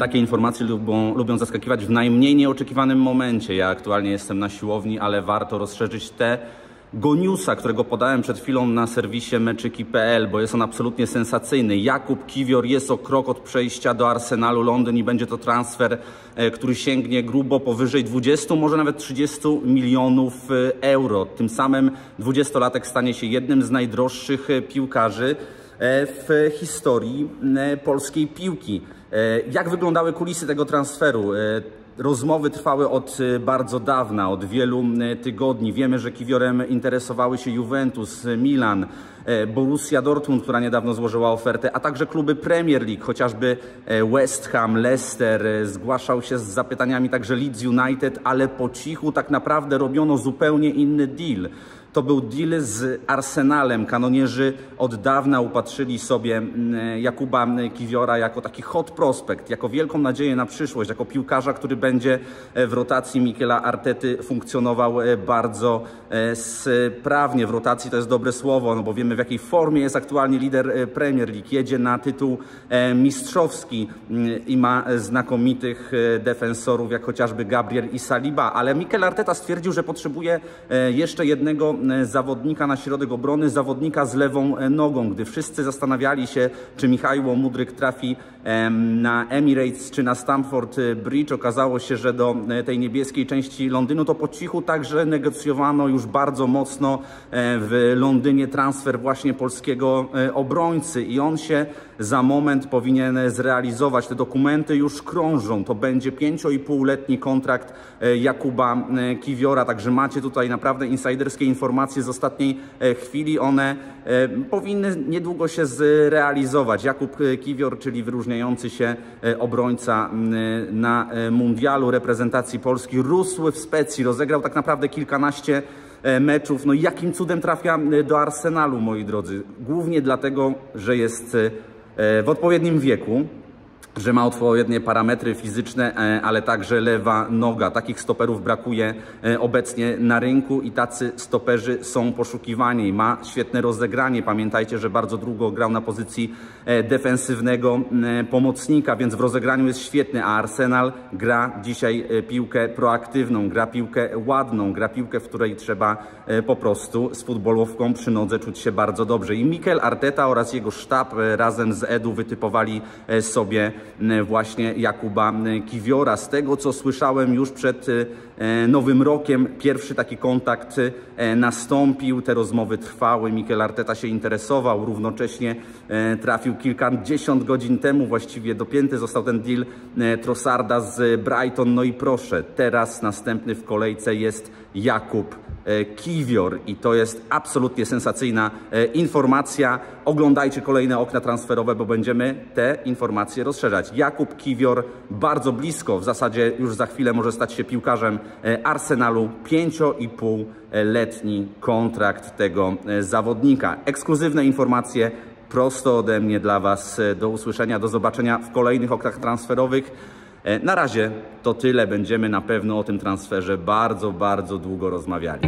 Takie informacje lubią, lubią zaskakiwać w najmniej nieoczekiwanym momencie. Ja aktualnie jestem na siłowni, ale warto rozszerzyć te go newsa, którego podałem przed chwilą na serwisie meczyki.pl, bo jest on absolutnie sensacyjny. Jakub Kiwior jest o krok od przejścia do Arsenalu Londyn i będzie to transfer, e, który sięgnie grubo powyżej 20, może nawet 30 milionów e, euro. Tym samym 20-latek stanie się jednym z najdroższych e, piłkarzy w historii polskiej piłki. Jak wyglądały kulisy tego transferu? Rozmowy trwały od bardzo dawna, od wielu tygodni. Wiemy, że Kiwiorem interesowały się Juventus, Milan, Borussia Dortmund, która niedawno złożyła ofertę, a także kluby Premier League, chociażby West Ham, Leicester. Zgłaszał się z zapytaniami także Leeds United, ale po cichu tak naprawdę robiono zupełnie inny deal. To był deal z Arsenalem. Kanonierzy od dawna upatrzyli sobie mm, Jakuba Kiwiora jako taki hot prospekt, jako wielką nadzieję na przyszłość, jako piłkarza, który będzie e, w rotacji Mikela Artety funkcjonował e, bardzo e, sprawnie. W rotacji to jest dobre słowo, no bo wiemy w jakiej formie jest aktualnie lider Premier League. Jedzie na tytuł mistrzowski mm, i ma znakomitych defensorów, jak chociażby Gabriel i Saliba, ale Mikel Arteta stwierdził, że potrzebuje jeszcze jednego zawodnika na środek obrony, zawodnika z lewą e, nogą. Gdy wszyscy zastanawiali się, czy Michał Mudryk trafi na Emirates czy na Stamford e, Bridge, okazało się, że do tej niebieskiej części Londynu to po cichu także negocjowano już bardzo mocno w Londynie transfer właśnie polskiego obrońcy i on się za moment powinien zrealizować. Te dokumenty już krążą. To będzie 5,5-letni kontrakt Jakuba Kiwiora, także macie tutaj naprawdę insiderskie informacje informacje z ostatniej e, chwili, one e, powinny niedługo się zrealizować. Jakub Kiwior, czyli wyróżniający się e, obrońca na mundialu reprezentacji Polski, rósł w specji, rozegrał tak naprawdę kilkanaście meczów. No jakim cudem trafia do Arsenalu, moi drodzy? Głównie dlatego, że jest w odpowiednim wieku, że ma odpowiednie parametry fizyczne, e, ale także lewa noga. Takich stoperów brakuje e, obecnie na rynku i tacy stoperzy są poszukiwani. Ma świetne rozegranie. Pamiętajcie, że bardzo długo grał na pozycji e, defensywnego pomocnika, więc w rozegraniu jest świetny, a Arsenal gra dzisiaj piłkę proaktywną, gra piłkę ładną, gra piłkę, w której trzeba po prostu z futbolowką przy nodze czuć się bardzo dobrze. I Mikel Arteta oraz jego sztab razem z Edu wytypowali sobie właśnie Jakuba Kiwiora. Z tego, co słyszałem już przed e, Nowym Rokiem, pierwszy taki kontakt e, nastąpił, te rozmowy trwały, Mikel Arteta się interesował, równocześnie e, trafił kilkadziesiąt godzin temu. Właściwie dopięty został ten deal Trossarda z Brighton, no i proszę, teraz następny w kolejce jest Jakub Kiwior i to jest absolutnie sensacyjna informacja. Oglądajcie kolejne okna transferowe, bo będziemy te informacje rozszerzać. Jakub Kiwior bardzo blisko, w zasadzie już za chwilę może stać się piłkarzem e, Arsenalu. 5,5-letni kontrakt tego e, zawodnika. Ekskluzywne informacje prosto ode mnie dla Was. E, do usłyszenia, do zobaczenia w kolejnych oknach transferowych. Na razie to tyle. Będziemy na pewno o tym transferze bardzo, bardzo długo rozmawiali.